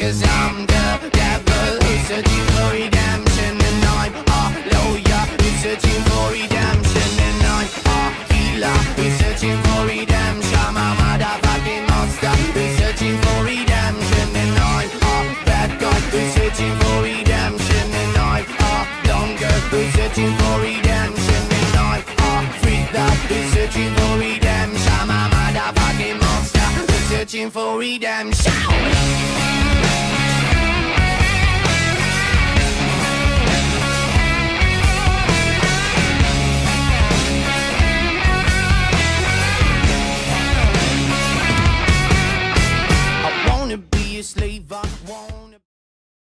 Cause I'm the devil. Who's searching for redemption And I'm a lawyer. Who's searching for redemption And I'm a healer. Who's searching for redemption. I'm a motherfucking monster. Who's searching for redemption And I'm a bad guy. Who's searching for redemption And I'm a donker girl who's searching for redemption And I'm a freak that who's searching for redemption. I'm a motherfucking monster. Who's searching for redemption. obviously, I won't.